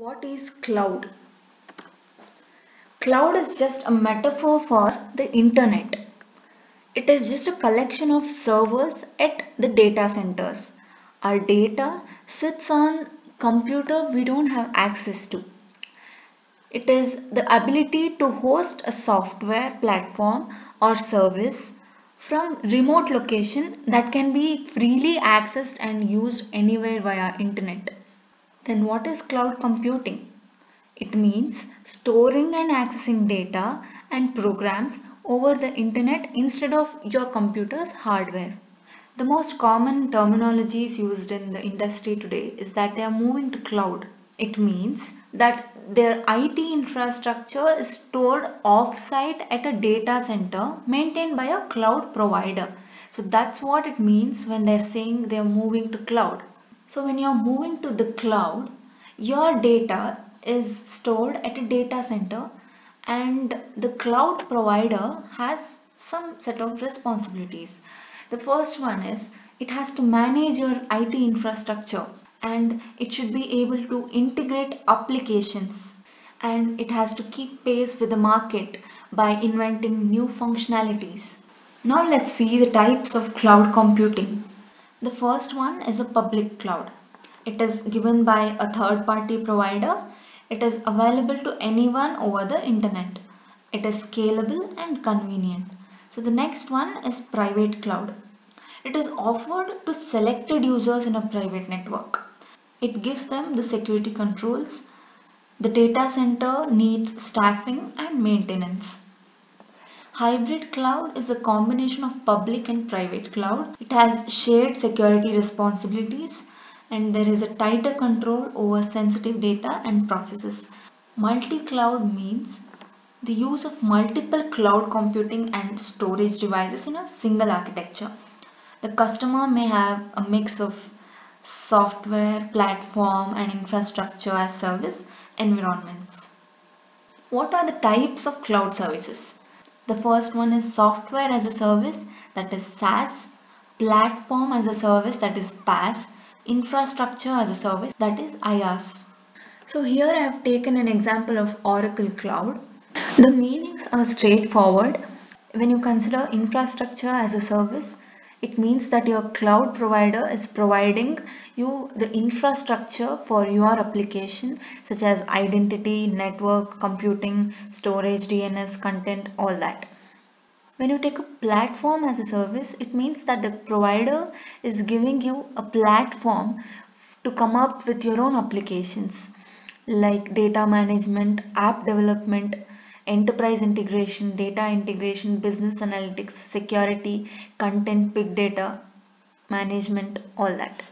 What is cloud? Cloud is just a metaphor for the internet. It is just a collection of servers at the data centers. Our data sits on computer we don't have access to. It is the ability to host a software platform or service from remote location that can be freely accessed and used anywhere via internet. Then what is cloud computing? It means storing and accessing data and programs over the internet instead of your computer's hardware. The most common terminologies used in the industry today is that they are moving to cloud. It means that their IT infrastructure is stored off-site at a data center maintained by a cloud provider. So that's what it means when they're saying they're moving to cloud. So when you're moving to the cloud, your data is stored at a data center and the cloud provider has some set of responsibilities. The first one is it has to manage your IT infrastructure and it should be able to integrate applications and it has to keep pace with the market by inventing new functionalities. Now let's see the types of cloud computing. The first one is a public cloud. It is given by a third party provider. It is available to anyone over the internet. It is scalable and convenient. So the next one is private cloud. It is offered to selected users in a private network. It gives them the security controls. The data center needs staffing and maintenance. Hybrid cloud is a combination of public and private cloud. It has shared security responsibilities and there is a tighter control over sensitive data and processes. Multi-cloud means the use of multiple cloud computing and storage devices in a single architecture. The customer may have a mix of software, platform and infrastructure as service environments. What are the types of cloud services? The first one is software as a service that is SaaS, platform as a service that is PaaS, infrastructure as a service that is IaaS. So here I have taken an example of Oracle Cloud. The meanings are straightforward. When you consider infrastructure as a service, it means that your cloud provider is providing you the infrastructure for your application such as identity, network, computing, storage, DNS, content, all that. When you take a platform as a service, it means that the provider is giving you a platform to come up with your own applications like data management, app development, enterprise integration, data integration, business analytics, security, content, big data management, all that.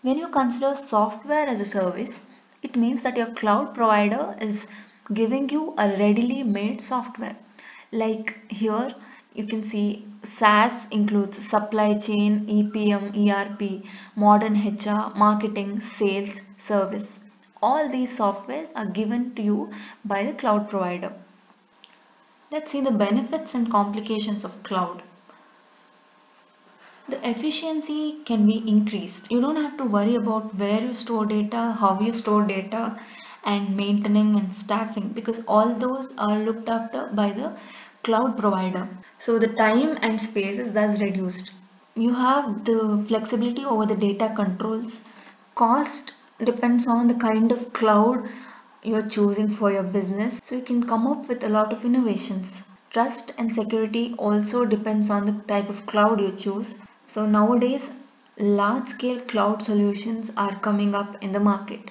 When you consider software as a service, it means that your cloud provider is giving you a readily made software. Like here, you can see SaaS includes supply chain, EPM, ERP, modern HR, marketing, sales, service. All these softwares are given to you by the cloud provider. Let's see the benefits and complications of cloud. The efficiency can be increased. You don't have to worry about where you store data, how you store data and maintaining and staffing because all those are looked after by the cloud provider. So the time and space is thus reduced. You have the flexibility over the data controls. Cost depends on the kind of cloud you're choosing for your business. So you can come up with a lot of innovations. Trust and security also depends on the type of cloud you choose. So nowadays large scale cloud solutions are coming up in the market